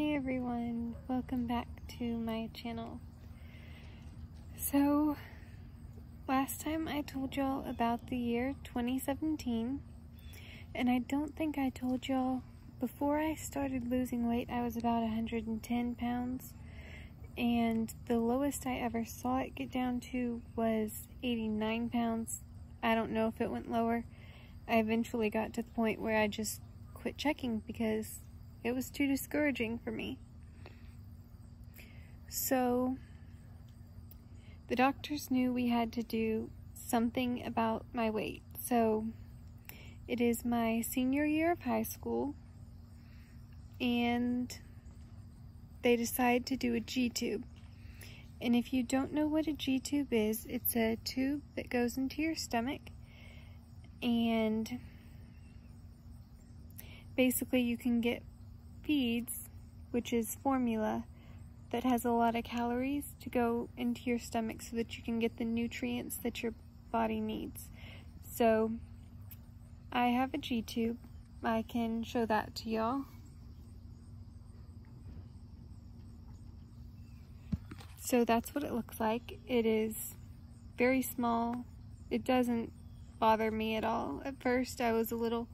Hey everyone, welcome back to my channel. So, last time I told y'all about the year 2017, and I don't think I told y'all before I started losing weight, I was about 110 pounds, and the lowest I ever saw it get down to was 89 pounds. I don't know if it went lower. I eventually got to the point where I just quit checking because it was too discouraging for me. So, the doctors knew we had to do something about my weight. So, it is my senior year of high school, and they decide to do a G tube. And if you don't know what a G tube is, it's a tube that goes into your stomach, and basically you can get feeds, which is formula that has a lot of calories to go into your stomach so that you can get the nutrients that your body needs. So I have a G-tube. I can show that to y'all. So that's what it looks like. It is very small. It doesn't bother me at all. At first I was a little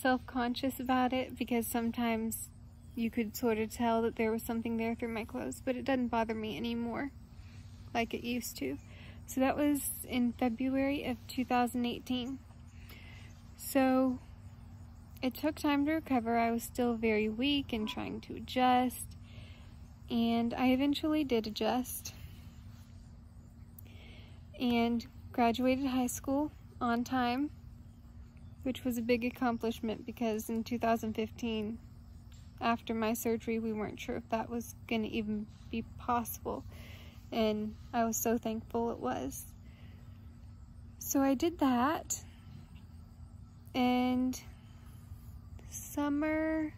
self-conscious about it because sometimes you could sort of tell that there was something there through my clothes, but it doesn't bother me anymore like it used to. So that was in February of 2018. So it took time to recover. I was still very weak and trying to adjust, and I eventually did adjust and graduated high school on time, which was a big accomplishment because in 2015 after my surgery, we weren't sure if that was going to even be possible. And I was so thankful it was. So I did that. And summer.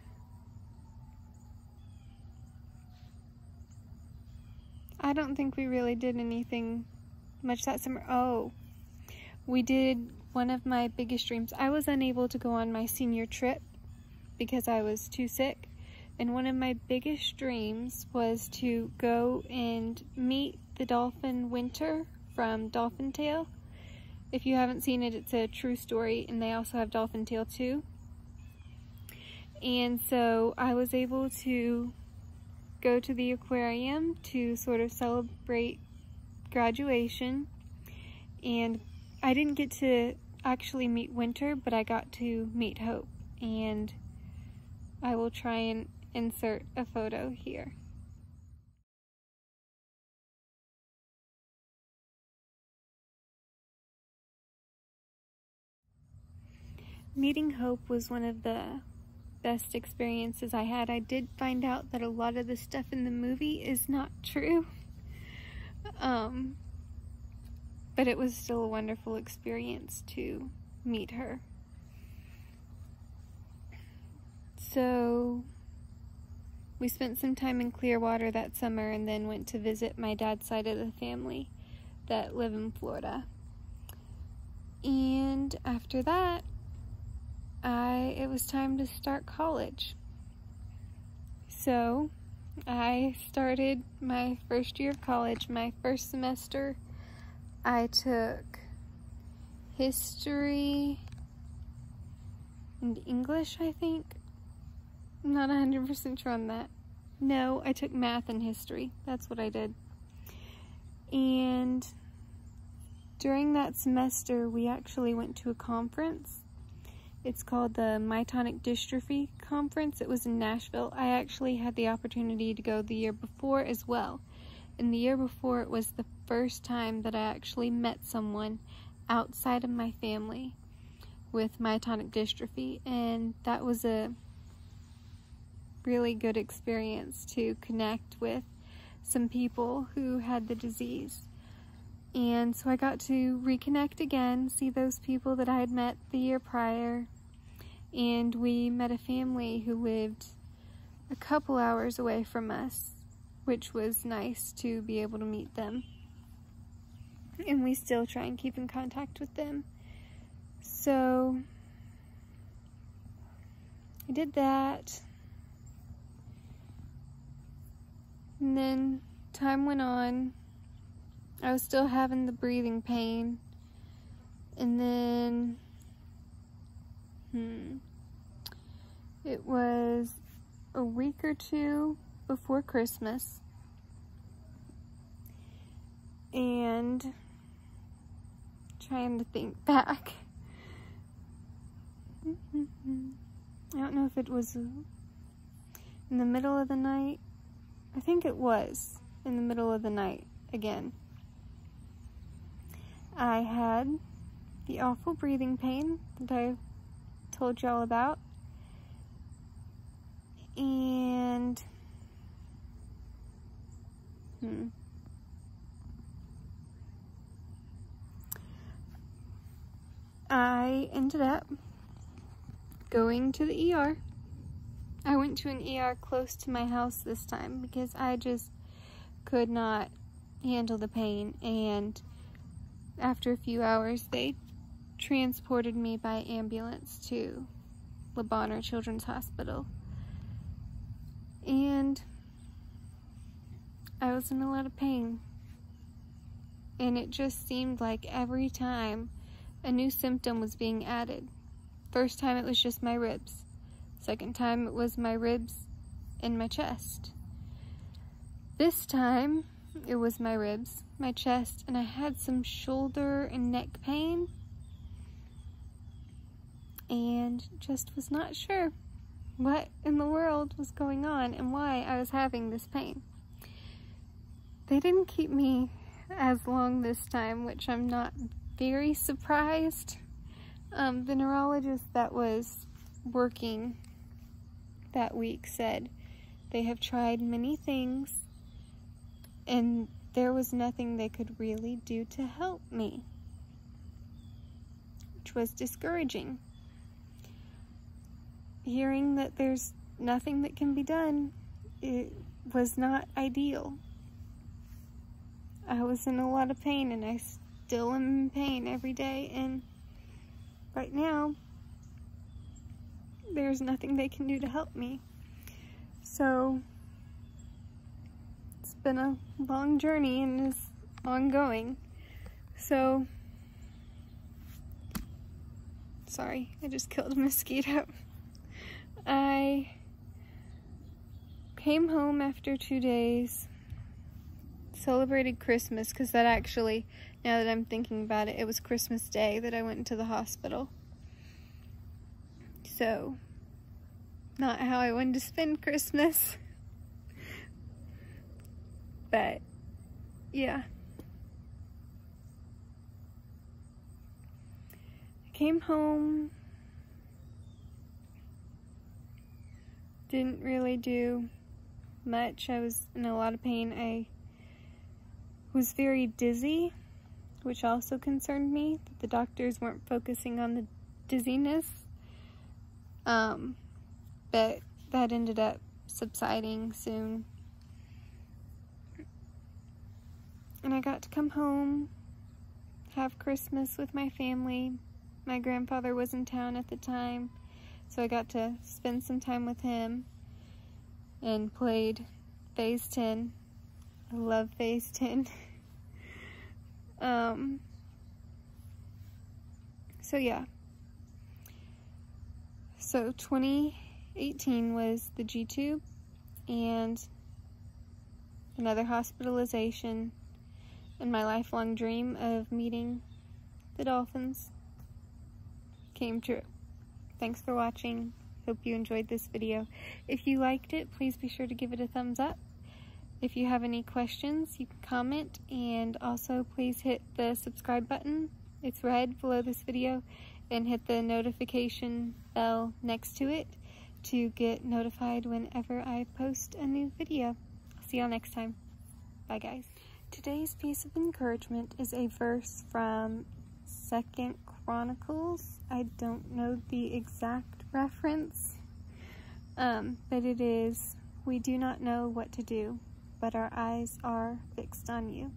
I don't think we really did anything much that summer. Oh, we did one of my biggest dreams. I was unable to go on my senior trip because I was too sick. And one of my biggest dreams was to go and meet the dolphin Winter from Dolphin Tale. If you haven't seen it, it's a true story, and they also have Dolphin Tale too. And so I was able to go to the aquarium to sort of celebrate graduation. And I didn't get to actually meet Winter, but I got to meet Hope. And I will try and insert a photo here. Meeting Hope was one of the best experiences I had. I did find out that a lot of the stuff in the movie is not true. Um, but it was still a wonderful experience to meet her. So we spent some time in Clearwater that summer and then went to visit my dad's side of the family that live in Florida. And after that, I it was time to start college. So, I started my first year of college. My first semester, I took history and English, I think. Not 100% sure on that. No, I took math and history. That's what I did. And during that semester, we actually went to a conference. It's called the Myotonic Dystrophy Conference. It was in Nashville. I actually had the opportunity to go the year before as well. And the year before, it was the first time that I actually met someone outside of my family with myotonic dystrophy. And that was a really good experience to connect with some people who had the disease. And so I got to reconnect again, see those people that I had met the year prior, and we met a family who lived a couple hours away from us, which was nice to be able to meet them. And we still try and keep in contact with them. So I did that. And then time went on. I was still having the breathing pain. And then, hmm, it was a week or two before Christmas. And trying to think back. I don't know if it was in the middle of the night. I think it was in the middle of the night again. I had the awful breathing pain that I told y'all about. And hmm. I ended up going to the ER. I went to an ER close to my house this time because I just could not handle the pain and after a few hours they transported me by ambulance to Le Bonheur Children's Hospital. And I was in a lot of pain. And it just seemed like every time a new symptom was being added. First time it was just my ribs. Second time it was my ribs and my chest. This time it was my ribs, my chest, and I had some shoulder and neck pain and just was not sure what in the world was going on and why I was having this pain. They didn't keep me as long this time, which I'm not very surprised. Um, the neurologist that was working that week said they have tried many things and there was nothing they could really do to help me, which was discouraging hearing that there's nothing that can be done, it was not ideal. I was in a lot of pain and I still am in pain every day and right now there's nothing they can do to help me. So it's been a long journey and is ongoing. So sorry, I just killed a mosquito. I came home after two days, celebrated Christmas, because that actually, now that I'm thinking about it, it was Christmas Day that I went into the hospital. So, not how I wanted to spend Christmas. But, yeah. I came home didn't really do much. I was in a lot of pain. I was very dizzy, which also concerned me that the doctors weren't focusing on the dizziness. Um, but that ended up subsiding soon. And I got to come home, have Christmas with my family. My grandfather was in town at the time. So I got to spend some time with him and played Phase 10. I love Phase 10. um, so yeah. So 2018 was the G-tube and another hospitalization and my lifelong dream of meeting the dolphins came true. Thanks for watching. Hope you enjoyed this video. If you liked it, please be sure to give it a thumbs up. If you have any questions, you can comment and also please hit the subscribe button. It's red below this video and hit the notification bell next to it to get notified whenever I post a new video. See y'all next time. Bye guys. Today's piece of encouragement is a verse from Second Chronicles. I don't know the exact reference, um, but it is, we do not know what to do, but our eyes are fixed on you.